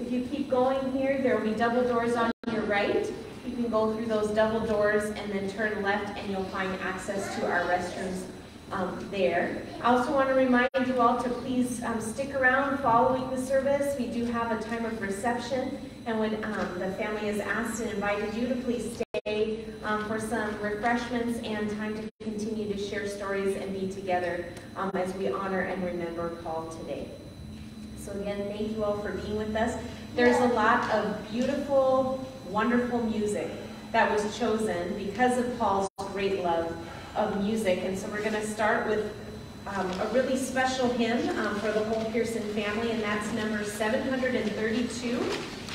If you keep going here, there will be double doors on your right. You can go through those double doors and then turn left and you'll find access to our restrooms um, there. I also want to remind you all to please um, stick around following the service. We do have a time of reception and when um, the family has asked and invited you to please stay um, for some refreshments and time to continue to share stories and be together um, as we honor and remember Paul today. So again, thank you all for being with us. There's a lot of beautiful, wonderful music that was chosen because of Paul's great love of music. And so we're going to start with um, a really special hymn um, for the whole Persson family, and that's number 732,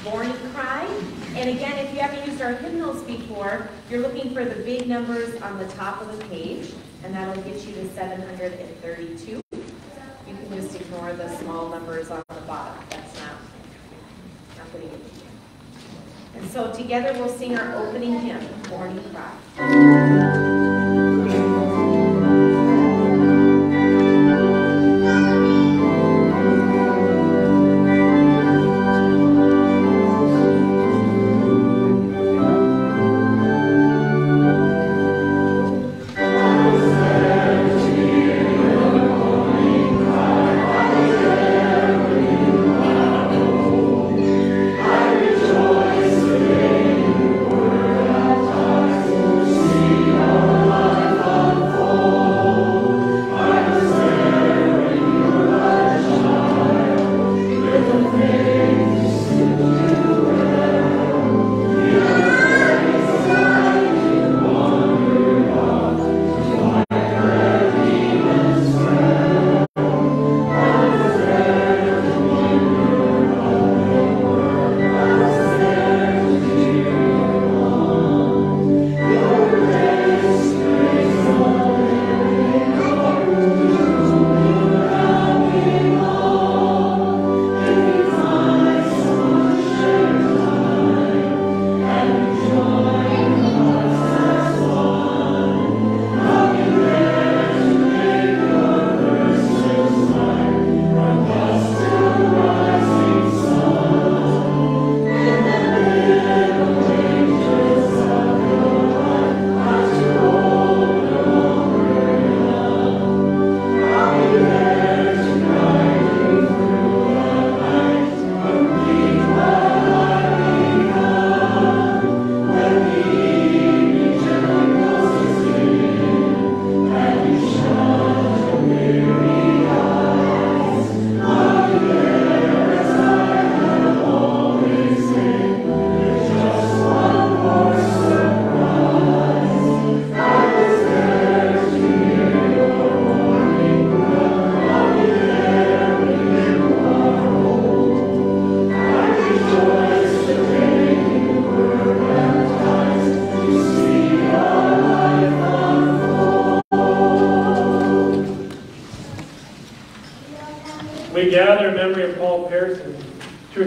Morning Cry. And again, if you haven't used our hymnals before, you're looking for the big numbers on the top of the page, and that'll get you to 732. Ignore the small numbers on the bottom. That's not, not you. And so together we'll sing our opening hymn, Morning Cry.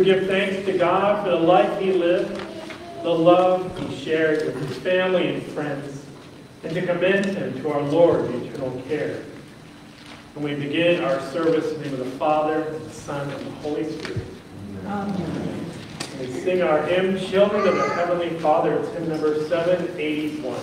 give thanks to God for the life he lived, the love he shared with his family and friends, and to commend him to our Lord in eternal care. And we begin our service in the name of the Father, and the Son, and the Holy Spirit. Amen. We sing our hymn, Children of the Heavenly Father, it's hymn number 781.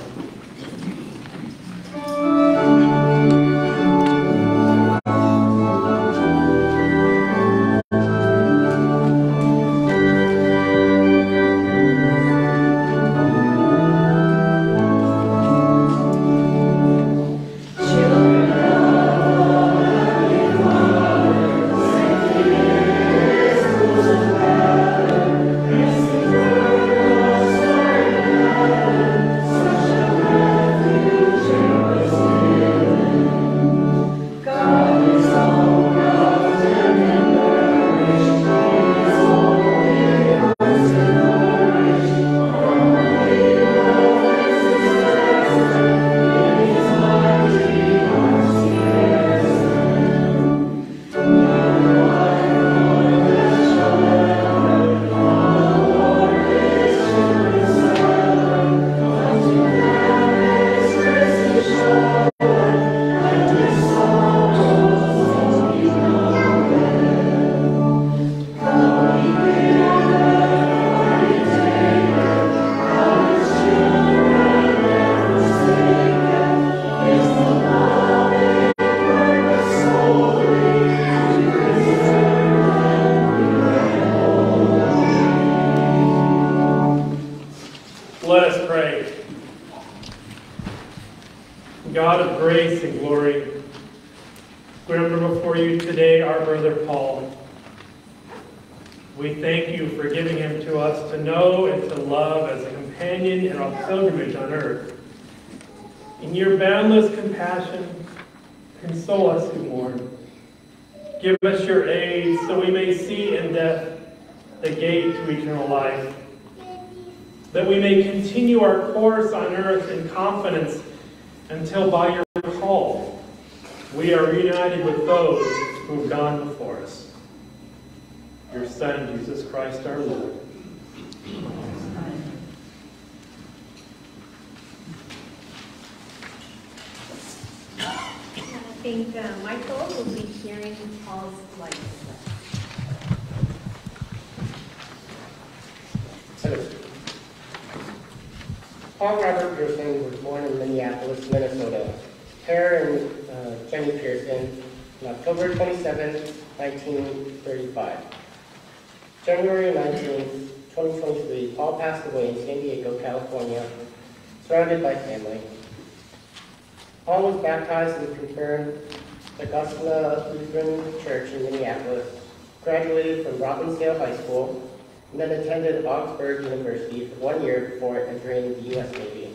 Graduated from Robbinsdale High School, and then attended Augsburg University for one year before entering the U.S. Navy.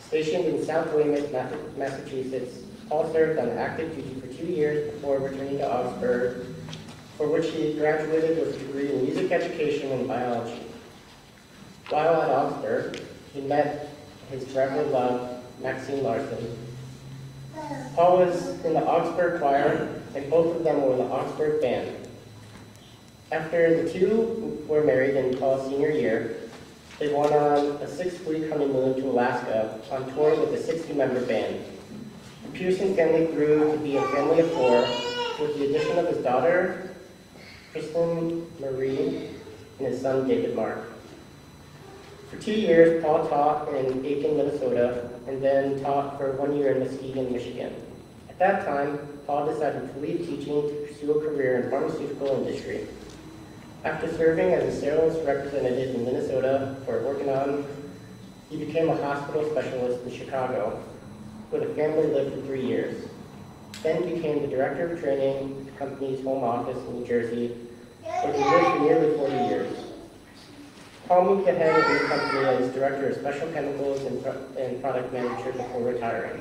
Stationed in South Weymouth, Massachusetts, Paul served on active duty for two years before returning to Augsburg, for which he graduated with a degree in music education and biology. While at Augsburg, he met his forever love, Maxine Larson. Paul was in the Augsburg choir, and both of them were in the Augsburg band. After the two were married in Paul's senior year, they went on a six-week honeymoon to Alaska on tour with a 60-member band. The Persson family grew to be a family of four, with the addition of his daughter, Kristen Marie, and his son, David Mark. For two years, Paul taught in Aitkin, Minnesota, and then taught for one year in Muskegon, Michigan. At that time, Paul decided to leave teaching to pursue a career in pharmaceutical industry. After serving as a sales representative in Minnesota for Organon, he became a hospital specialist in Chicago, where the family lived for three years. Then became the director of training at the company's home office in New Jersey, where he lived for nearly 40 years. Paul moved ahead the company as director of special chemicals and, pro and product manager before retiring.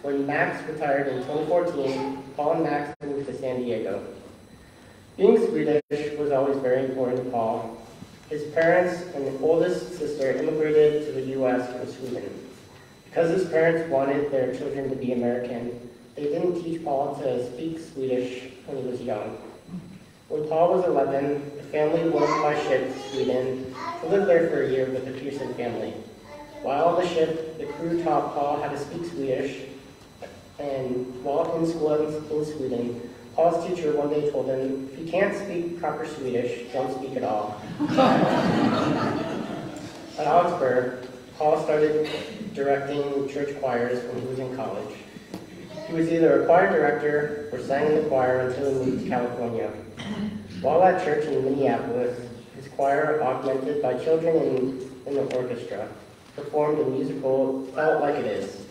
When Max retired in 2014, Paul and Max moved to San Diego. Being Swedish was always very important to Paul. His parents and the oldest sister immigrated to the U.S. from Sweden. Because his parents wanted their children to be American, they didn't teach Paul to speak Swedish when he was young. When Paul was 11, the family went by ship to Sweden to live there for a year with the Persson family. While on the ship, the crew taught Paul how to speak Swedish, and while in school in Sweden, Paul's teacher one day told him, if you can't speak proper Swedish, don't speak at all. at Augsburg, Paul started directing church choirs when he was in college. He was either a choir director or sang in the choir until he moved to California. While at church in Minneapolis, his choir, augmented by children in, in the orchestra, performed a musical Tell It Like It Is.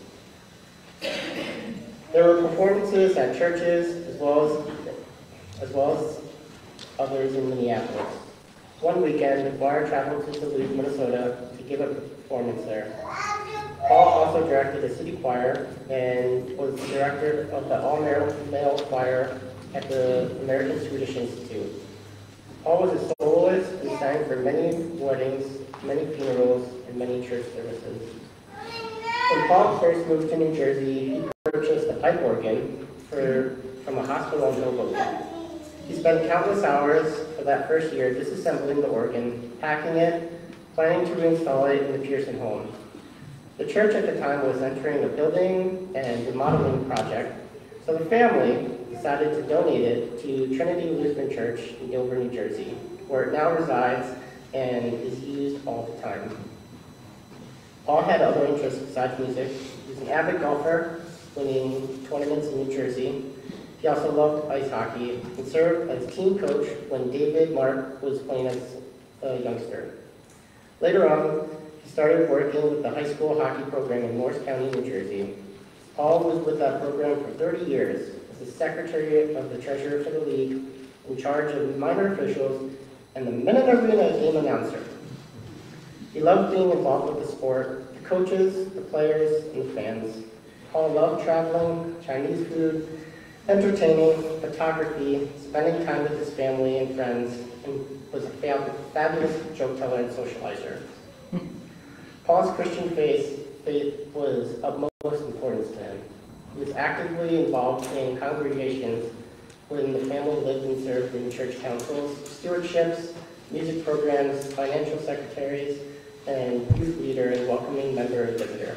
There were performances at churches as well as, as well as others in Minneapolis. One weekend, the traveled to Duluth, Minnesota to give a performance there. Paul also directed a city choir and was director of the all-male choir at the American Swedish Institute. Paul was a soloist and sang for many weddings, many funerals, and many church services. When Paul first moved to New Jersey, he purchased a pipe organ for from a hospital in Hoboken. He spent countless hours for that first year disassembling the organ, packing it, planning to reinstall it in the Persson home. The church at the time was entering a building and remodeling project, so the family decided to donate it to Trinity Lutheran Church in Dover, New Jersey, where it now resides and is used all the time. Paul had other interests besides music. He was an avid golfer, winning tournaments in New Jersey, he also loved ice hockey and served as team coach when David Mark was playing as a youngster. Later on, he started working with the high school hockey program in Morris County, New Jersey. Paul was with that program for 30 years as the secretary of the treasurer for the league, in charge of minor officials, and the Mennen Arena game announcer. He loved being involved with the sport, the coaches, the players, and the fans. Paul loved traveling, Chinese food, entertaining, photography, spending time with his family and friends, and was a fab- fabulous joke teller and socializer. Paul's Christian faith, faith was of most importance to him. He was actively involved in congregations when the family lived and served in church councils, stewardships, music programs, financial secretaries, and youth leader and welcoming member and visitor.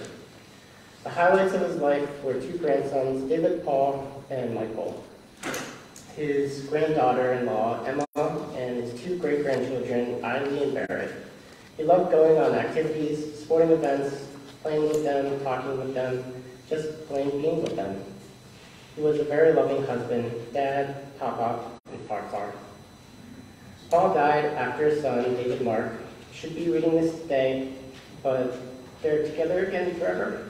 The highlights of his life were two grandsons, David Paul and Michael, his granddaughter-in-law, Emma, and his two great-grandchildren, Eileen and Barrett. He loved going on activities, sporting events, playing with them, talking with them, just playing games with them. He was a very loving husband, dad, papa, and farfar. Paul died after his son, David Mark, should be reading this today, but they're together again forever.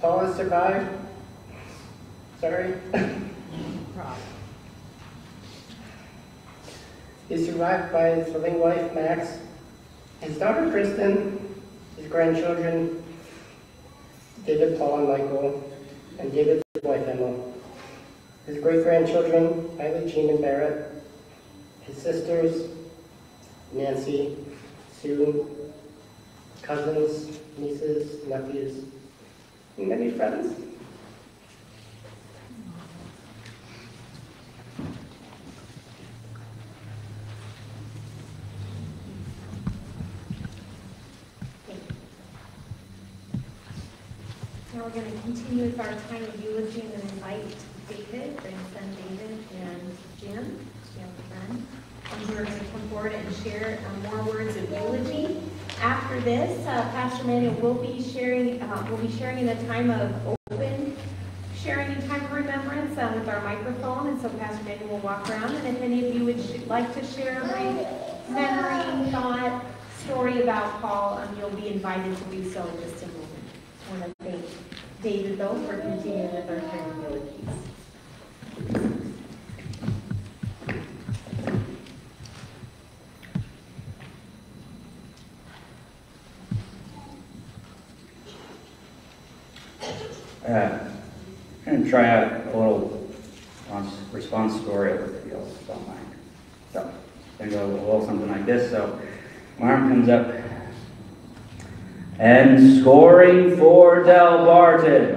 Paul has survived. Sorry. He's survived by his living wife, Max, his daughter, Kristen, his grandchildren, David, Paul, and Michael, and David's wife, Emma. His great-grandchildren, Eileen, Jean, and Barrett. His sisters, Nancy, Sue, cousins, nieces, nephews, and many friends. Now we're going to continue with our time of eulogy and invite David, grandson David, and Jim, young friend, who are going to come forward and share uh, more words of eulogy. After this, uh, Pastor Manuel will be sharing, uh, will be sharing in a time of open sharing and time of remembrance uh, with our microphone, and so Pastor Manuel will walk around, and if any of you would like to share a brief memory, thought, story about Paul, um, you'll be invited to do so in just a moment. I want to thank David, though, for continuing with our time eulogies. Uh, I'm going to try out a little response- story if you all don't mind. So, it's going to go a little something like this. So, my arm comes up. And scoring for Delbarton.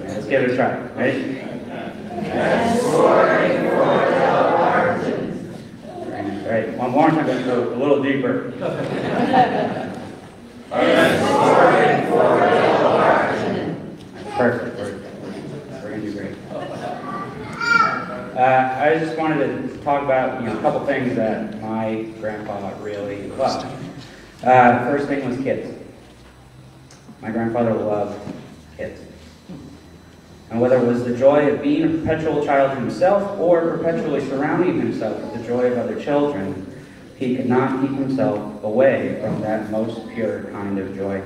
Let's give it a try. Ready? And scoring for Delbarton. All right, one more time, let's go a little deeper. And scoring Perfect, we're, we're gonna do great. Uh, I just wanted to talk about, you know, a couple things that my grandpa really loved. Uh, first thing was kids. My grandfather loved kids. And whether it was the joy of being a perpetual child himself or perpetually surrounding himself with the joy of other children, he could not keep himself away from that most pure kind of joy.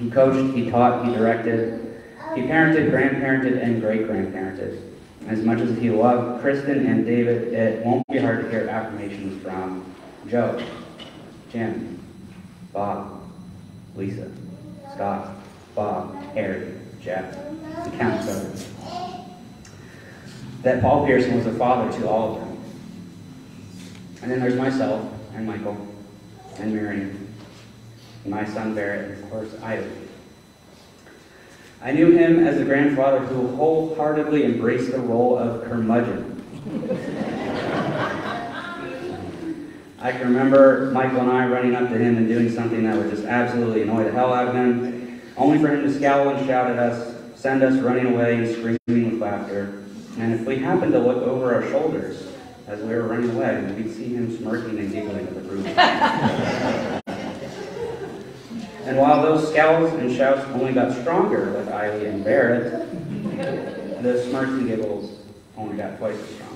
He coached, he taught, he directed, he parented, grandparented, and great grandparented. As much as he loved Kristen and David, it won't be hard to hear affirmations from Joe, Jim, Bob, Lisa, Scott, Bob, Harry, Jeff, and countless others. That Paul Persson was a father to all of them. And then there's myself, and Michael, and Miriam, and my son Barrett, and of course, Ida. I knew him as a grandfather who wholeheartedly embraced the role of curmudgeon. I can remember Michael and I running up to him and doing something that would just absolutely annoy the hell out of him, only for him to scowl and shout at us, send us running away and screaming with laughter. And if we happened to look over our shoulders, as we were running away, we'd see him smirking and giggling at the group. And while those scowls and shouts only got stronger with Eiley and Barrett, the smirks and giggles only got twice as strong.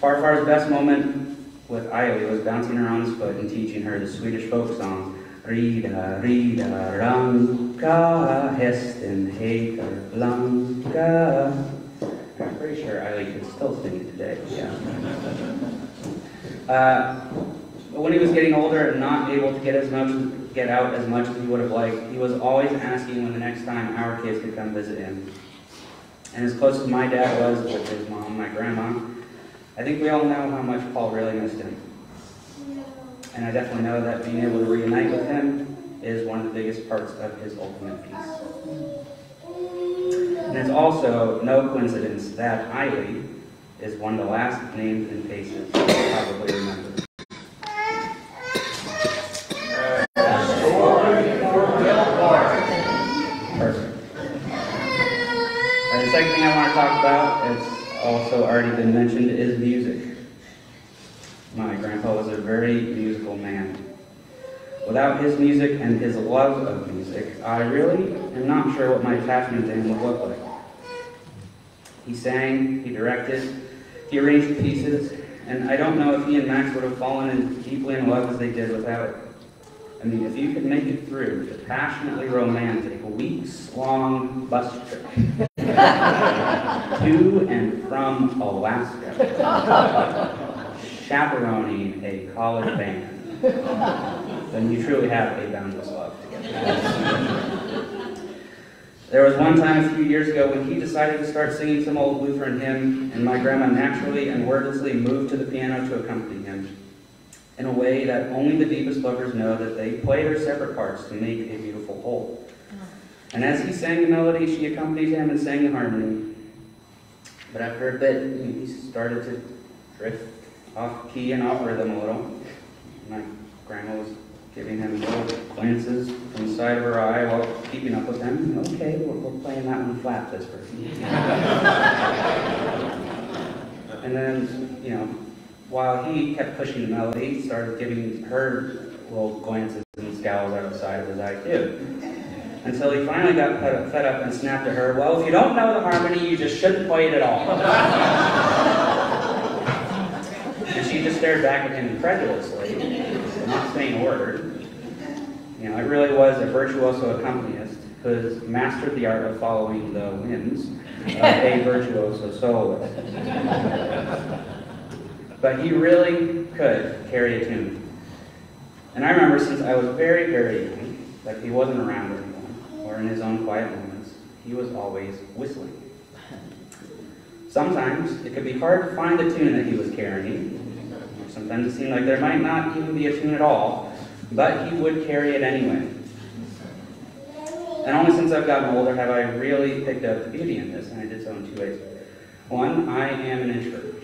Farfar's best moment with Eiley was bouncing her on his foot and teaching her the Swedish folk song, Rida, rida, ranka, Hesten, heter Blanka. I'm pretty sure Eiley could still sing it today, yeah. Uh, but when he was getting older and not able to get as much, get out as much as he would have liked, he was always asking when the next time our kids could come visit him. And as close as my dad was with his mom, my grandma, I think we all know how much Paul really missed him. And I definitely know that being able to reunite with him is one of the biggest parts of his ultimate peace. And it's also no coincidence that Eiley is one of the last names and faces you probably remember. Also already been mentioned, is music. My grandpa was a very musical man. Without his music and his love of music, I really am not sure what my attachment to him would look like. He sang, he directed, he arranged pieces, and I don't know if he and Max would have fallen in deeply in love as they did without it. I mean, if you could make it through the passionately romantic, weeks-long bus trip and from Alaska, chaperoning a college band, then you truly have a boundless love together. There was one time a few years ago when he decided to start singing some old Lutheran hymn, and my grandma naturally and wordlessly moved to the piano to accompany him in a way that only the deepest lovers know that they play their separate parts to make a beautiful whole. And as he sang the melody, she accompanied him and sang the harmony. But after a bit, he started to drift off key and off rhythm a little. My grandma was giving him little glances from the side of her eye while keeping up with him. Okay, we're, we're playing that one flat this person. and then, you know, while he kept pushing the melody, he started giving her little glances and scowls out of the side of his eye too. Until he finally got fed up and snapped at her, well, if you don't know the harmony, you just shouldn't play it at all. and she just stared back at him incredulously, not saying a word. You know, it really was a virtuoso accompanist who has mastered the art of following the whims of a virtuoso soloist. But he really could carry a tune. And I remember since I was very, very young, that he wasn't around in his own quiet moments, he was always whistling. Sometimes it could be hard to find the tune that he was carrying. Sometimes it seemed like there might not even be a tune at all, but he would carry it anyway. And only since I've gotten older have I really picked up the beauty in this, and I did so in two ways. One, I am an introvert.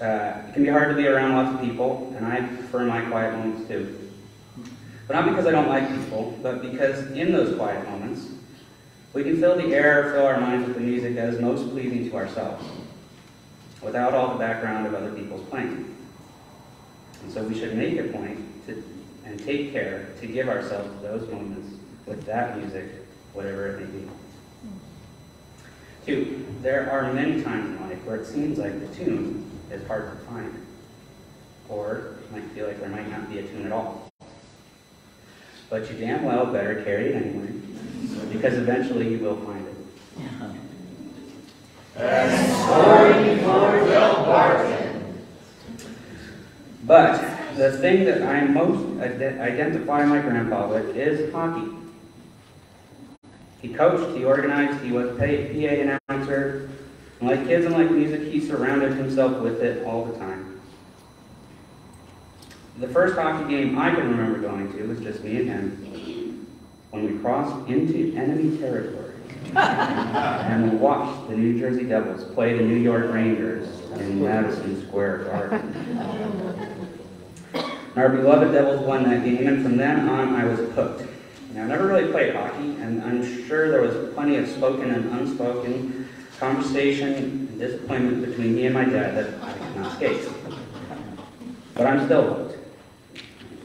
Uh, it can be hard to be around lots of people, and I prefer my quiet moments too. But not because I don't like people, but because in those quiet moments, we can fill the air, fill our minds with the music that is most pleasing to ourselves, without all the background of other people's playing. And so we should make a point to, and take care to give ourselves those moments with that music, whatever it may be. Two, there are many times in life where it seems like the tune is hard to find. Or you might feel like there might not be a tune at all. But you damn well better carry it anyway, because eventually you will find it. But the thing that I most identify my grandpa with is hockey. He coached, he organized, he was a PA announcer, and like kids and like music, he surrounded himself with it all the time. The first hockey game I can remember going to was just me and him when we crossed into enemy territory and we watched the New Jersey Devils play the New York Rangers in Madison Square Garden. Our beloved Devils won that game, and from then on, I was hooked. Now, I never really played hockey, and I'm sure there was plenty of spoken and unspoken conversation and disappointment between me and my dad that I cannot escape. But I'm still hooked.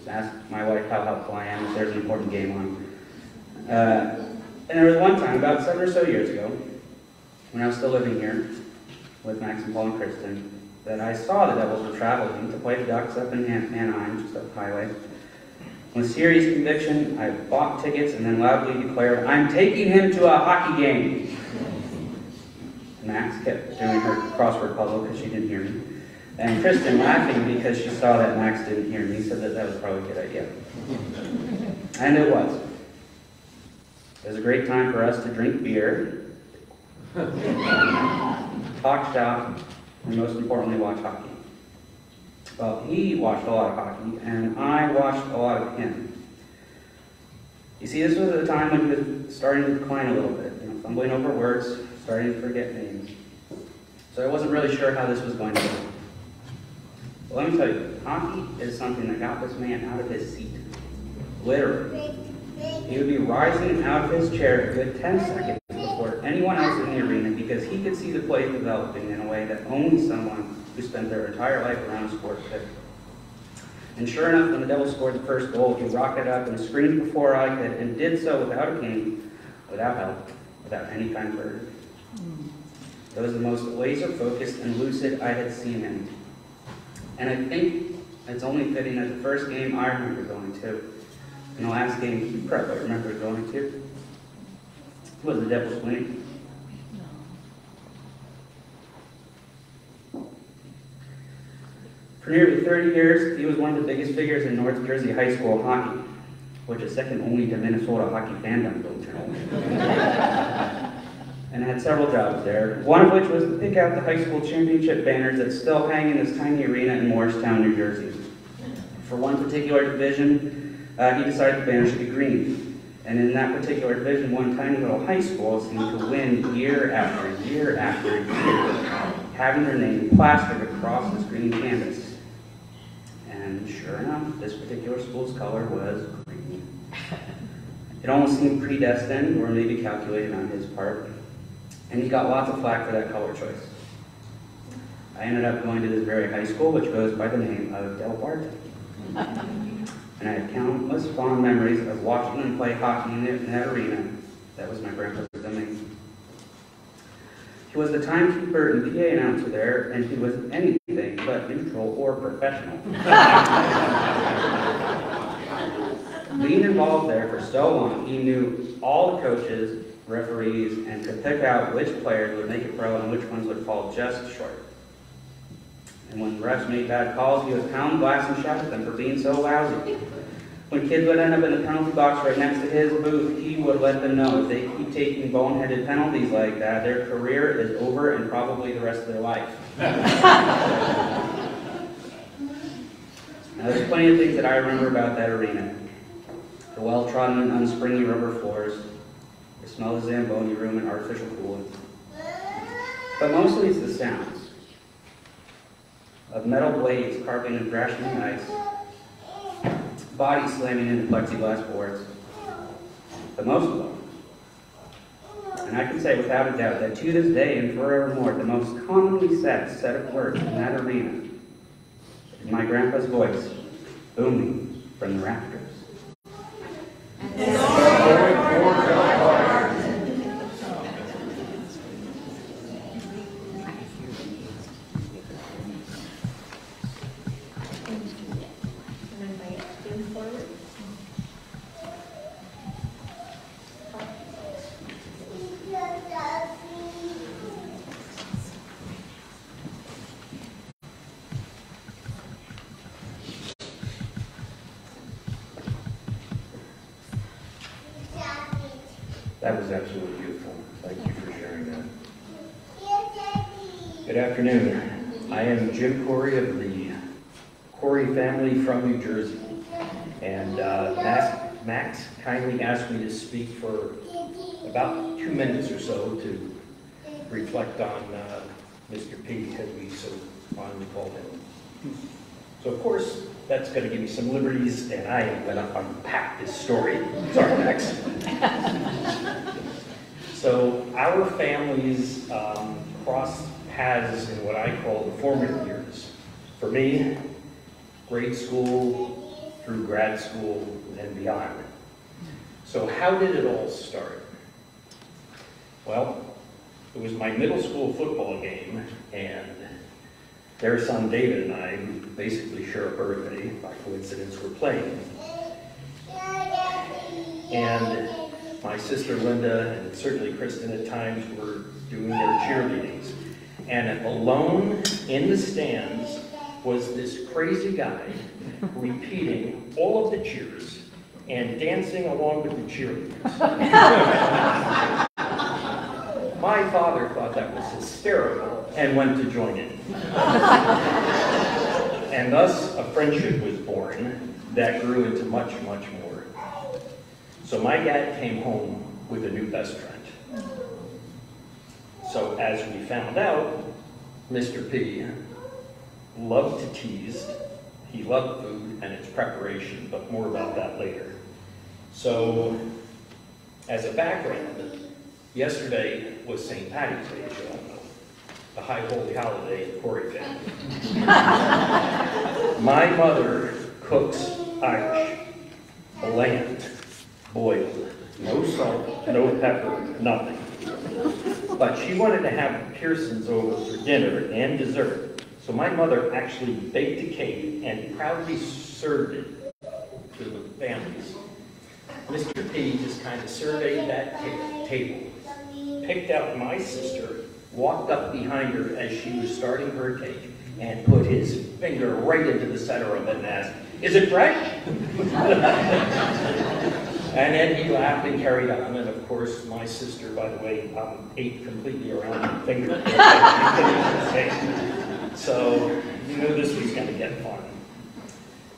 Ask my wife how helpful I am if there's an important game on. Uh, and there was one time, about seven or so years ago, when I was still living here with Max and Paul and Kristen, that I saw the Devils were traveling to play the Ducks up in Han- Anaheim, just up the highway. With serious conviction, I bought tickets and then loudly declared, I'm taking him to a hockey game. Max kept doing her crossword puzzle because she didn't hear me. And Kristen, laughing because she saw that Max didn't hear me, said that that was probably a good idea. And it was. It was a great time for us to drink beer, talk shop, and most importantly, watch hockey. Well, he watched a lot of hockey, and I watched a lot of him. You see, this was a time when he was starting to decline a little bit, you know, fumbling over words, starting to forget names. So I wasn't really sure how this was going to go. But let me tell you, hockey is something that got this man out of his seat. Literally. He would be rising out of his chair a good 10 seconds before anyone else in the arena because he could see the play developing in a way that only someone who spent their entire life around sport could. And sure enough, when the Devils scored the first goal, he rocketed up and screamed before I could, and did so without a cane, without help, without any kind of urge. It was the most laser focused and lucid I had seen him. And I think it's only fitting that the first game I remember going to, and the last game he probably remember going to, was the Devils winning. For nearly 30 years, he was one of the biggest figures in North Jersey high school hockey, which is second only to Minnesota hockey fandom, don't you know? and had several jobs there, one of which was to pick out the high school championship banners that still hang in this tiny arena in Morristown, New Jersey. For one particular division, uh, he decided the banner should be green. And in that particular division, one tiny little high school seemed to win year after year after year, having their name plastered across this green canvas. And sure enough, this particular school's color was green. It almost seemed predestined, or maybe calculated on his part. And he got lots of flack for that color choice. I ended up going to this very high school, which goes by the name of Delbarton. And I have countless fond memories of watching them play hockey in, in that arena. That was my grandpa's domain. He was the timekeeper and PA announcer there, and he was anything but neutral or professional. Being involved there for so long, he knew all the coaches, referees, and could pick out which players would make it pro and which ones would fall just short. And when refs made bad calls, he would pound glass and shout at them for being so lousy. When kids would end up in the penalty box right next to his booth, he would let them know if they keep taking boneheaded penalties like that, their career is over and probably the rest of their life. now, there's plenty of things that I remember about that arena. The well-trodden unspringy rubber floors, smell of Zamboni room and artificial cooling. But mostly it's the sounds of metal blades carving and crashing in ice, bodies slamming into plexiglass boards, but most of them. And I can say without a doubt that to this day and forevermore, the most commonly said set of words in that arena is my grandpa's voice booming from the rafters. That was absolutely beautiful. Thank you for sharing that. Good afternoon. I am Jim Corey of the Corey family from New Jersey. And uh, Max, Max kindly asked me to speak for about two minutes or so to reflect on uh, Mr. P, as we so fondly call him. So of course, that's going to give me some liberties, and I am going to unpack this story. Sorry, Max. So our families um, crossed paths in what I call the formative years. For me, grade school through grad school and beyond. So how did it all start? Well, it was my middle school football game, and their son David and I, who basically share a birthday, by coincidence, were playing. And my sister Linda, and certainly Kristen at times, were doing their cheerleadings. And alone in the stands was this crazy guy repeating all of the cheers and dancing along with the cheerleaders. My father thought that was hysterical and went to join it. And thus, a friendship was born that grew into much, much more. So my dad came home with a new best friend. So as we found out, Mr. P loved to tease. He loved food and its preparation, but more about that later. So, as a background, yesterday was St. Patty's Day, as you all know, the high holy holiday in Corey family. My mother cooks Irish, bland, boiled, no salt, no pepper, nothing. But she wanted to have Perssons over for dinner and dessert. So my mother actually baked a cake and proudly served it to the families. Mr. P just kind of surveyed that table, picked out my sister, walked up behind her as she was starting her cake, and put his finger right into the center of it and asked, "Is it fresh?" And then he laughed and carried on, and of course, my sister, by the way, um, ate completely around her finger. So, you knew this was gonna get fun.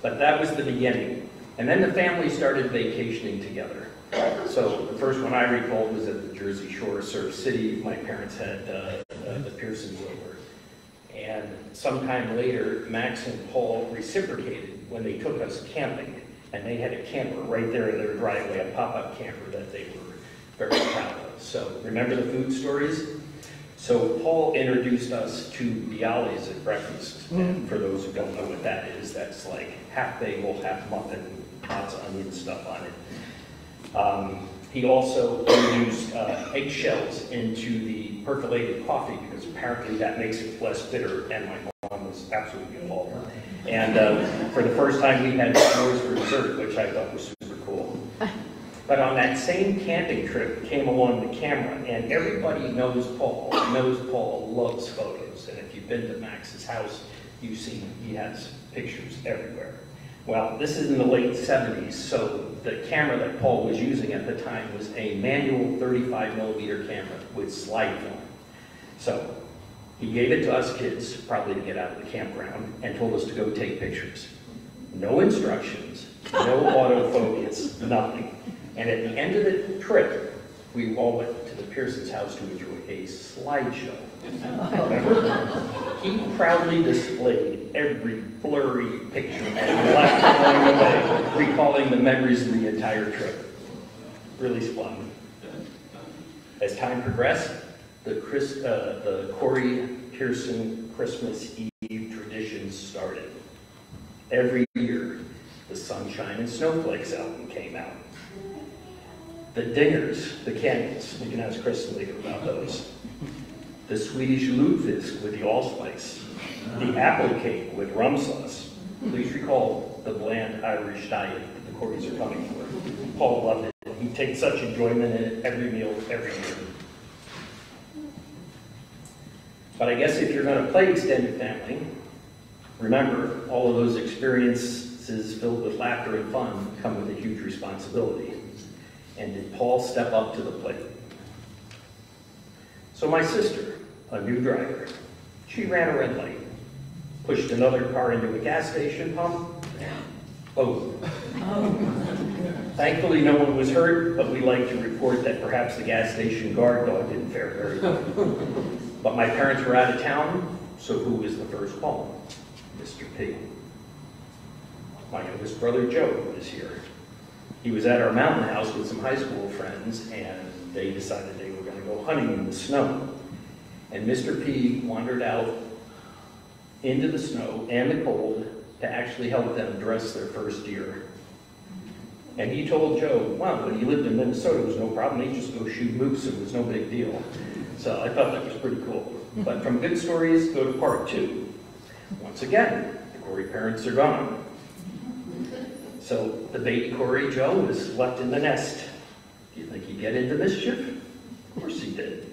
But that was the beginning. And then the family started vacationing together. So the first one I recall was at the Jersey Shore, Surf City. My parents had uh, uh, the Perssons over. And sometime later, Max and Paul reciprocated when they took us camping. And they had a camper right there in their driveway, a pop-up camper that they were very proud of. So remember the food stories? So Paul introduced us to Bialys at breakfast. And for those who don't know what that is, that's like half bagel, half muffin, lots of onion stuff on it. Um, He also introduced uh, eggshells into the percolated coffee because apparently that makes it less bitter, and my mom was absolutely appalled. And uh, for the first time, we had s'mores for dessert, which I thought was super cool. But on that same camping trip came along the camera, and everybody knows Paul, knows Paul loves photos. And if you've been to Max's house, you've seen he has pictures everywhere. Well, this is in the late 70s, so the camera that Paul was using at the time was a manual 35 millimeter camera with slide film. So he gave it to us kids, probably to get out of the campground, and told us to go take pictures. No instructions, no autofocus, nothing. And at the end of the trip, we all went to the Persson's house to enjoy a slideshow. He proudly displayed every blurry picture and left along the way, recalling the memories of the entire trip. Really fun. As time progressed, the Chris, uh, the Corey Persson Christmas Eve traditions started. Every year, the Sunshine and Snowflakes album came out. The Dingers, the candles, you can ask Kristen later about those. The Swedish lutefisk with the allspice. The apple cake with rum sauce. Please recall the bland Irish diet that the Corys are coming for. Paul loved it. He takes such enjoyment in it every meal, every year. But I guess if you're going to play extended family, remember all of those experiences filled with laughter and fun come with a huge responsibility. And did Paul step up to the plate? So my sister, a new driver, she ran a red light, pushed another car into a gas station pump. Both. Oh. Thankfully, no one was hurt, but we like to report that perhaps the gas station guard dog didn't fare very well. But my parents were out of town, so who was the first call? Mr. P. My youngest brother Joe was here. He was at our mountain house with some high school friends, and they decided they were going to go hunting in the snow. And Mr. P wandered out into the snow and the cold to actually help them dress their first deer. And he told Joe, wow, when he lived in Minnesota, it was no problem. He'd just go shoot moose. It was no big deal. So I thought that was pretty cool. But from good stories, go to part two. Once again, the Corey parents are gone. So the baby Corey Joe was left in the nest. Do you think he'd get into mischief? Of course he did.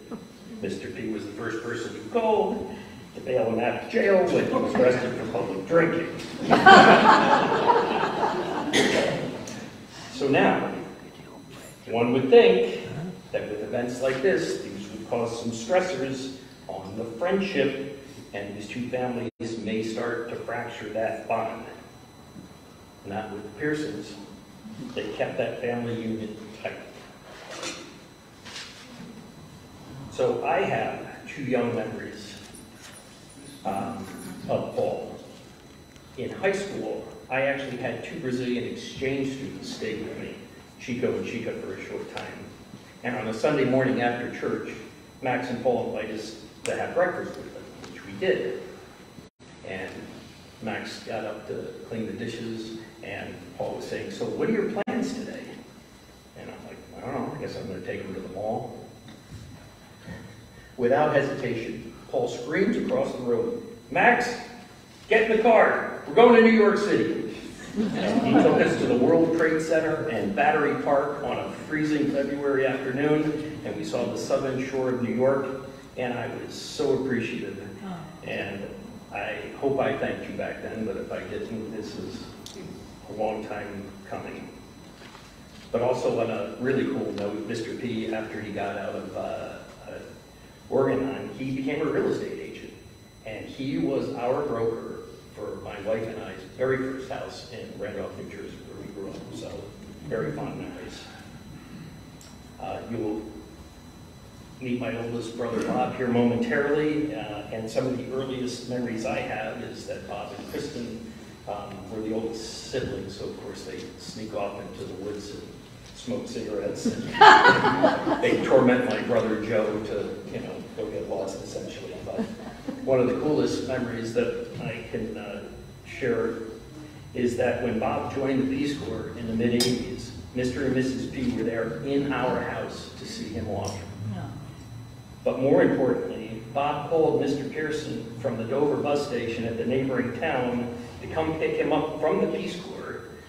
Mr. P was the first person who called to bail him out of jail when he was arrested for public drinking. So now, one would think that with events like this, these would cause some stressors on the friendship, and these two families may start to fracture that bond. Not with the Perssons. They kept that family union So I have two young memories um, of Paul. In high school, I actually had two Brazilian exchange students stay with me, Chico and Chica, for a short time. And on a Sunday morning after church, Max and Paul invited us to have breakfast with them, which we did. And Max got up to clean the dishes, and Paul was saying, so what are your plans today? And I'm like, I don't know, I guess I'm gonna take them to the mall. Without hesitation, Paul screams across the road, Max, get in the car, we're going to New York City. He took us to the World Trade Center and Battery Park on a freezing February afternoon, and we saw the southern shore of New York, and I was so appreciative. And I hope I thanked you back then, but if I didn't, this is a long time coming. But also on a really cool note, Mr. P, after he got out of uh, Oregon, he became a real estate agent. And he was our broker for my wife and I's very first house in Randolph, New Jersey, where we grew up. So very fond memories. Uh, You will meet my oldest brother Bob here momentarily, uh, and some of the earliest memories I have is that Bob and Kristen um, were the oldest siblings, so of course they sneak off into the woods and smoke cigarettes. and They torment my brother Joe to, you know, go get lost essentially. But one of the coolest memories that I can uh, share is that when Bob joined the Peace Corps in the mid-80s, Mr. and Mrs. P were there in our house to see him off. But more importantly, Bob called Mr. Persson from the Dover bus station at the neighboring town to come pick him up from the Peace Corps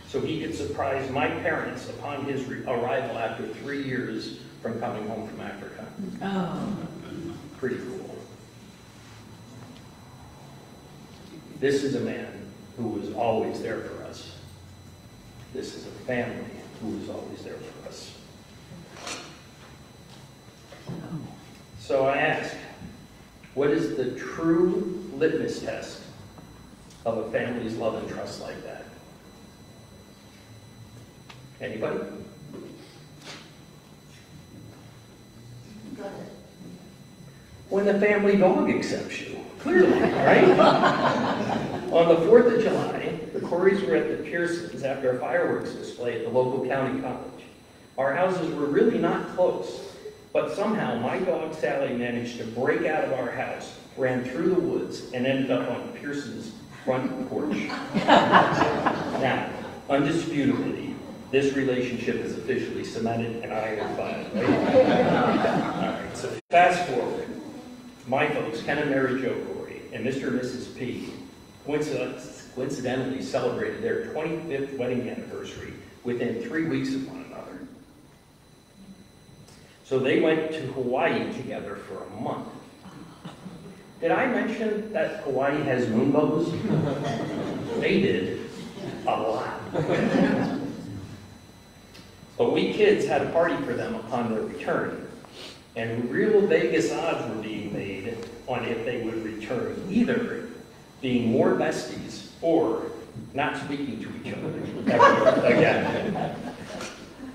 so he could surprise my parents upon his re- arrival after three years from coming home from Africa. Oh, Pretty cool. This is a man who was always there for us. This is a family who was always there for us. So I ask, what is the true litmus test of a family's love and trust like that? Anybody? When the family dog accepts you, clearly, right? On the 4th of July, the Coreys were at the Perssons after a fireworks display at the local county college. Our houses were really not close, but somehow my dog Sally managed to break out of our house, ran through the woods, and ended up on Persson's front porch. Now, undisputably, this relationship is officially cemented and I am fine, right? All right, so fast forward. My folks, Ken and Mary Jo Corey, and Mr. and Mrs. P, coincidentally celebrated their 25th wedding anniversary within three weeks of one another. So they went to Hawaii together for a month. Did I mention that Hawaii has moonbows? They did, a lot. But we kids had a party for them upon their return. And real Vegas odds were being made on if they would return, either being more besties or not speaking to each other again.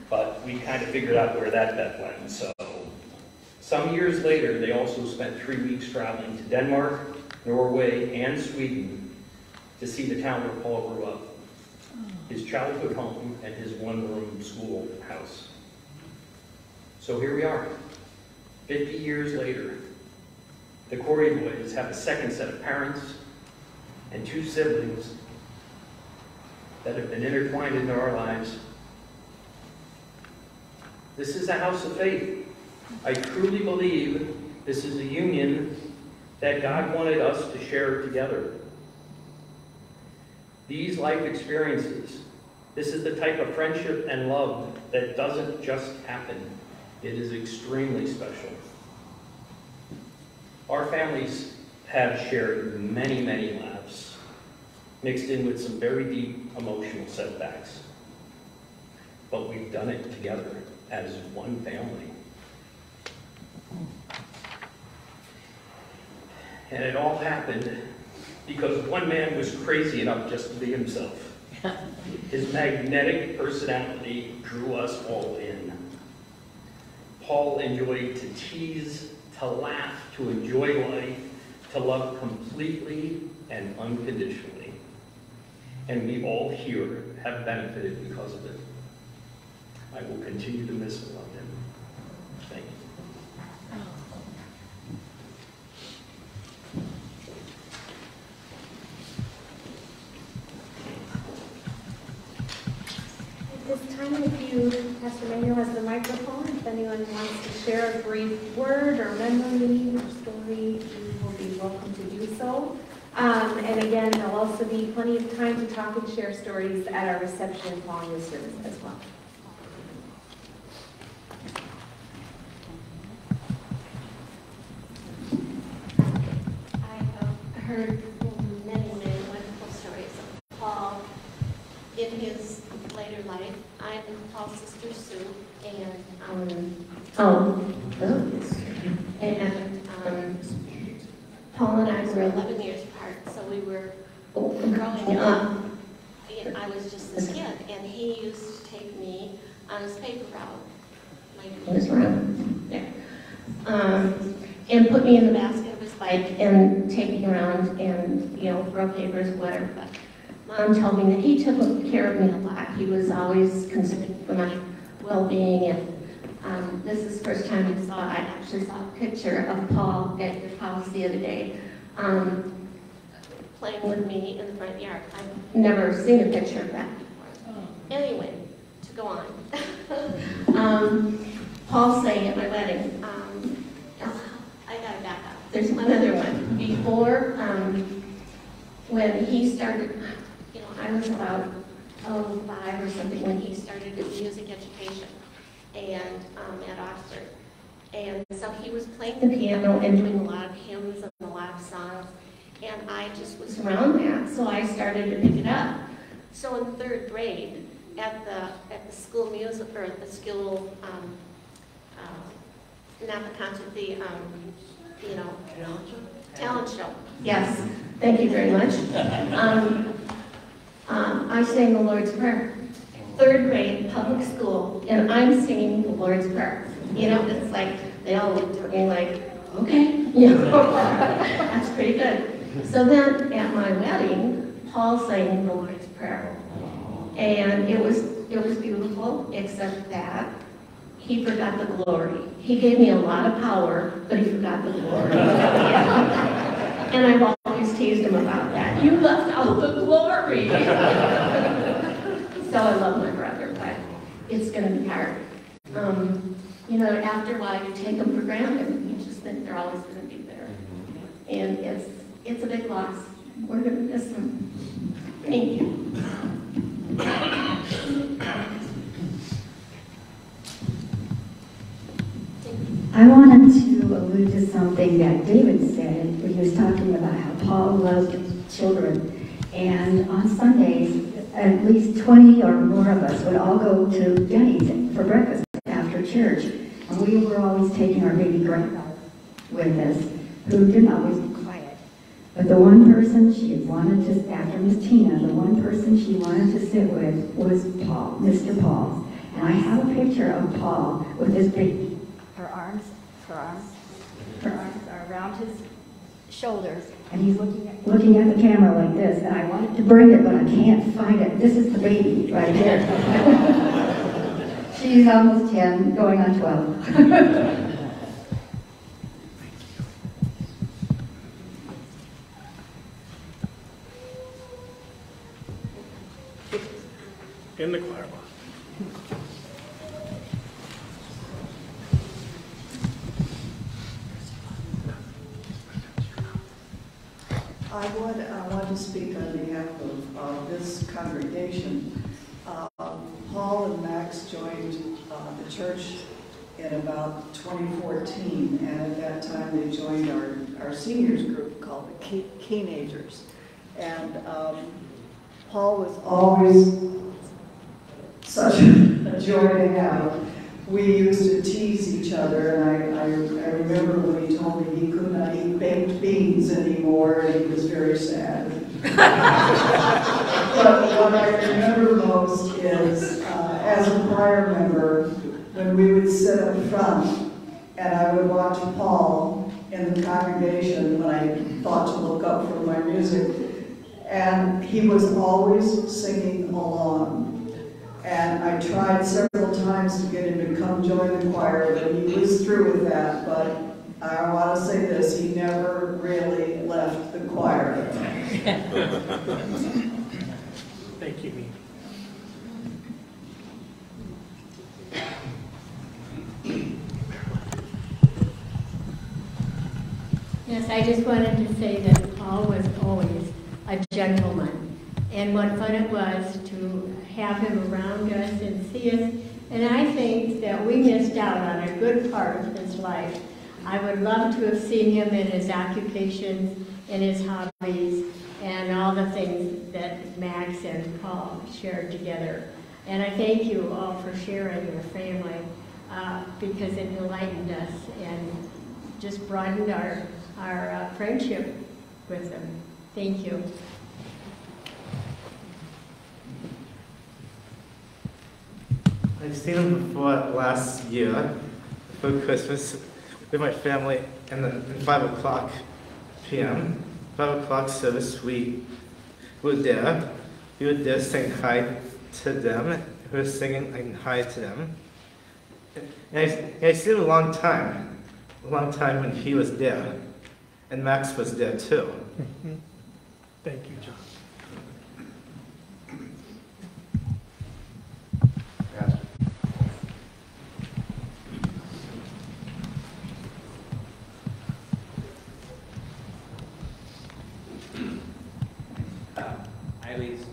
But we kind of figured out where that bet went, so. Some years later, they also spent three weeks traveling to Denmark, Norway, and Sweden to see the town where Paul grew up, his childhood home, and his one-room schoolhouse. So here we are. 50 years later, the Corey boys have a second set of parents and two siblings that have been intertwined into our lives. This is a house of faith. I truly believe this is a union that God wanted us to share together. These life experiences, this is the type of friendship and love that doesn't just happen. It is extremely special. Our families have shared many, many laughs, mixed in with some very deep emotional setbacks. But we've done it together as one family. And it all happened because one man was crazy enough just to be himself. His magnetic personality drew us all in. Paul enjoyed to tease, to laugh, to enjoy life, to love completely and unconditionally. And we all here have benefited because of it. I will continue to miss and love him. Thank you. At this time, if you, Pastor Manuel has the microphone, if anyone wants to share a brief word or memory or story, you will be welcome to do so. Um, and again, there'll also be plenty of time to talk and share stories at our reception following the service as well. I have heard many, many wonderful stories of Paul in his later life. I am Paul's sister Sue, and, um, Oh, those. And, um, Paul and I we're were 11 years apart, so we were growing growing up. up. And I was just this kid, and he used to take me on his paper route. It Like, was around there. Um, and put me in the basket of his bike and take me around and, you know, throw papers, whatever. But Mom told me that he took care of me a lot. He was always concerned for my well-being and, um, this is the first time I saw, I actually saw a picture of Paul at your house the other day. Um, playing with me in the front yard. I've never seen a picture of that before. Anyway, to go on. Um, Paul sang at my wedding. There's another one. Before, um, when he started, you know, I was about, oh, five or something when he started started his music education and um, at Oxford. And so he was playing the piano and doing a lot of hymns and a lot of songs. And I just was around that, so I started to pick it up. So in third grade, at the, at the school music, or at the school, um, uh, not the concert, the, um, you know, talent show. Yes, thank you very much. Um, um, I sang the Lord's Prayer. Third grade, public school, and I'm singing the Lord's Prayer. You know, it's like, they all looked at me like, okay, you know, that's pretty good. So then, at my wedding, Paul sang the Lord's Prayer. And it was, it was beautiful, except that he forgot the glory. He gave me a lot of power, but he forgot the glory. And I've always teased him about that. You left out the glory. So I love my brother, but it's gonna be hard. Um, you know, after a while, you take them for granted. You just think they're always gonna be there. And it's, it's a big loss. We're gonna miss them. Thank you. I wanted to allude to something that David said when he was talking about how Paul loved children. And on Sundays, at least 20 or more of us would all go to Denny's for breakfast after church. And we were always taking our baby granddaughter with us, who didn't always be quiet. But the one person she wanted to, after Miss Tina, the one person she wanted to sit with was Paul, Mr. Paul. And I have a picture of Paul with his baby her her arms are around his shoulders, and he's looking at, looking at the camera like this, and I wanted to bring it, but I can't find it. This is the baby right here. She's almost 10, going on 12. in the choir box. I would, I want to speak on behalf of uh, this congregation. Uh, Paul and Max joined uh, the church in about 2014, and at that time, they joined our, our seniors group called the Teenagers. And um, Paul was always such a joy to have. We used to tease each other, and I, I, I remember when he told me he could not eat baked beans anymore, and he was very sad. But what I remember most is, uh, as a choir member, when we would sit up front, and I would watch Paul in the congregation when I thought to look up for my music, and he was always singing along. And I tried several times to get him to come join the choir, but he was through with that. But I want to say this, he never really left the choir. Thank you, Mimi. Yes, I just wanted to say that Paul was always a gentleman. And what fun it was to have him around us and see us. And I think that we missed out on a good part of his life. I would love to have seen him in his occupations, in his hobbies, and all the things that Max and Paul shared together. And I thank you all for sharing your family, uh, because it enlightened us and just broadened our, our uh, friendship with them. Thank you. I've seen him before last year, for Christmas, with my family, and then at 5 o'clock p.m., 5 o'clock service, we were there. We were there saying hi to them. We were singing like, hi to them. And I, and I him a long time, a long time when he was there. And Max was there too. Mm-hmm. Thank you, John. Eileen's,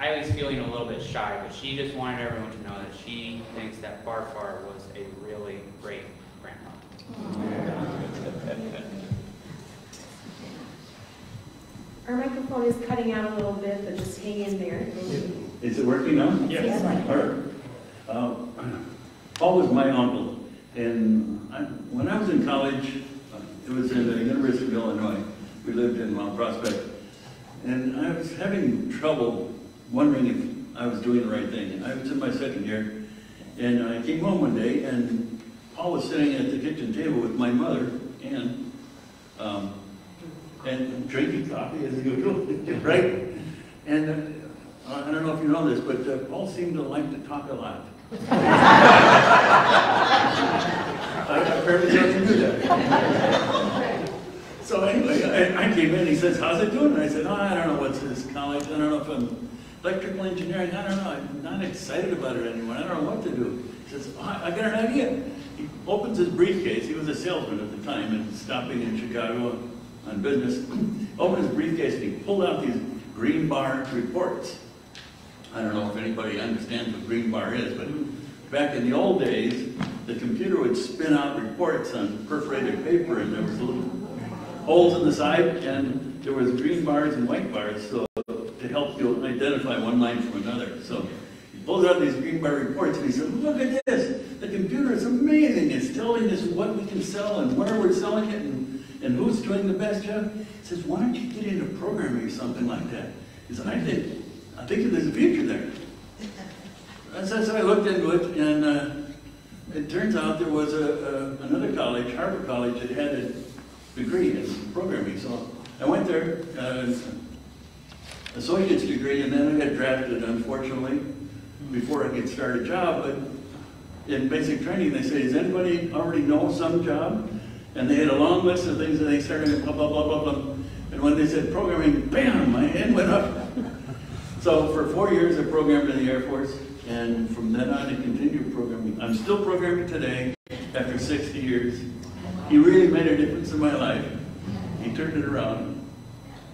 Eileen's feeling a little bit shy, but she just wanted everyone to know that she thinks that Farfar was a really great grandpa. Our microphone is cutting out a little bit, but just hang in there. Thank you. Is it working now? Yes. All right. Uh, Paul was my uncle, and I, when I was in college, uh, it was in the University of Illinois. We lived in Mount Prospect, and I was having trouble wondering if I was doing the right thing. I was in my second year, and I came home one day, and Paul was sitting at the kitchen table with my mother, and um, and drinking coffee as usual, right? And uh, I don't know if you know this, but uh, Paul seemed to like to talk a lot. I apparently doesn't do that. So anyway, I, I came in, he says, how's it doing? And I said, oh, I don't know what's this college, I don't know if I'm electrical engineering, I don't know, I'm not excited about it anymore, I don't know what to do. He says, oh, I got an idea. He opens his briefcase, he was a salesman at the time and stopping in Chicago on business. Opened his briefcase and he pulled out these green bar reports. I don't know if anybody understands what green bar is, but back in the old days, the computer would spin out reports on perforated paper and there was little holes in the side and there was green bars and white bars so to help you identify one line from another. So he pulls out these green bar reports and he said, look at this, the computer is amazing. It's telling us what we can sell and where we're selling it and, and who's doing the best job. He says, why don't you get into programming or something like that? He said, I think, I think there's a future there. So, so I looked into it, and uh, it turns out there was a, a, another college, Harper College, that had a degree in programming. So I went there, uh, associate's degree, and then I got drafted, unfortunately, before I could start a job. But in basic training, they say, does anybody already know some job? And they had a long list of things, and they started blah, blah, blah, blah, blah. And when they said programming, bam, my hand went up. So So for four years, I programmed in the Air Force, and from then on, I continued programming. I'm still programming today, after 60 years. He really made a difference in my life. He turned it around.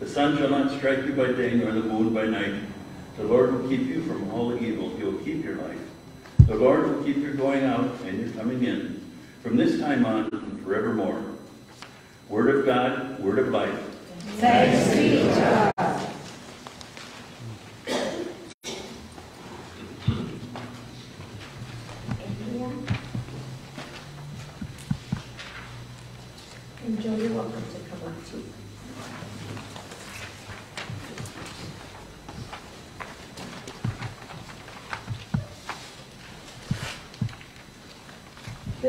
The sun shall not strike you by day, nor the moon by night. The Lord will keep you from all evil. He will keep your life. The Lord will keep your going out and your coming in from this time on and forevermore. Word of God, word of life. Thanks be to God. And Joe, you're welcome to come up too.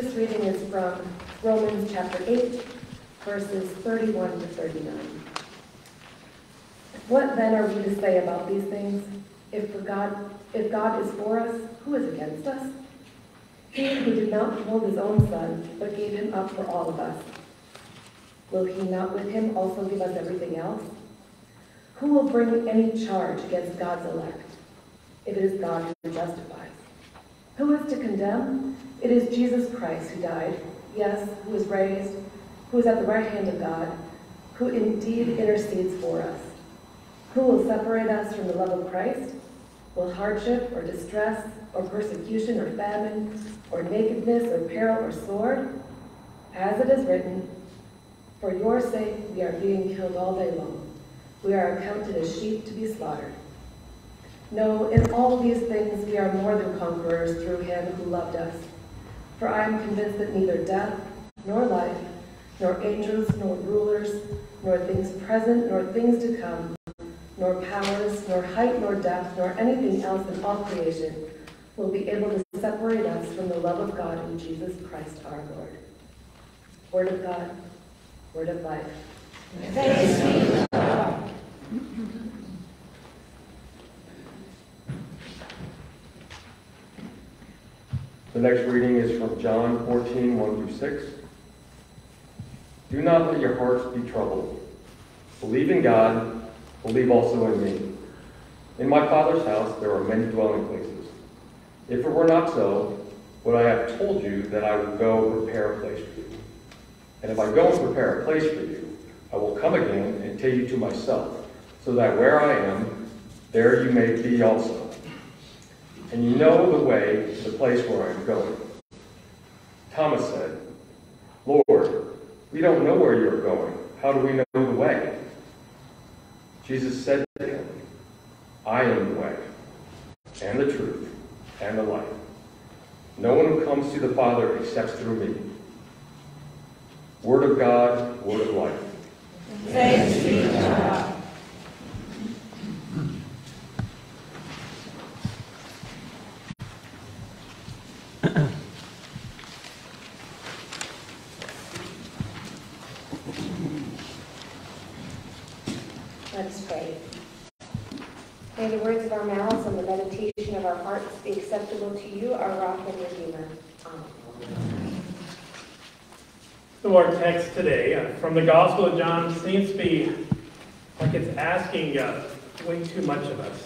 This reading is from Romans chapter 8, verses 31 to 39. What then are we to say about these things? If God, if God is for us, who is against us? He who did not withhold his own son, but gave him up for all of us, will he not with him also give us everything else? Who will bring any charge against God's elect, if it is God who justifies? Who is to condemn? It is Jesus Christ who died, yes, who was raised, who is at the right hand of God, who indeed intercedes for us. Who will separate us from the love of Christ? Will hardship or distress or persecution or famine or nakedness or peril or sword? As it is written, For your sake we are being killed all day long. We are accounted as sheep to be slaughtered. No, in all these things we are more than conquerors through him who loved us. For I am convinced that neither death, nor life, nor angels, nor rulers, nor things present, nor things to come, nor powers, nor height, nor depth, nor anything else in all creation will be able to separate us from the love of God in Jesus Christ our Lord. Word of God, word of life. Thanks be to God. The next reading is from John 14, 1 through 6. Do not let your hearts be troubled. Believe in God, believe also in me. In my Father's house there are many dwelling places. If it were not so, would I have told you that I will go prepare a place for you? And if I go and prepare a place for you, I will come again and take you to myself, so that where I am, there you may be also. And you know the way to the place where I am going. Thomas said, Lord, we don't know where you are going. How do we know the way? Jesus said to him, I am the way, and the truth, and the life. No one comes to the Father except through me. Word of God, word of life. Thanks be to God. Let us pray. May the words of our mouths and the meditation of our hearts be acceptable to you, our rock and redeemer. Amen. So our text today uh, from the Gospel of John seems to be like it's asking uh, way too much of us.